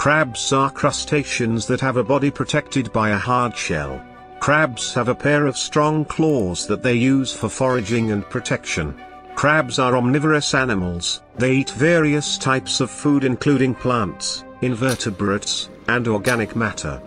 Crabs are crustaceans that have a body protected by a hard shell. Crabs have a pair of strong claws that they use for foraging and protection. Crabs are omnivorous animals, they eat various types of food including plants, invertebrates, and organic matter.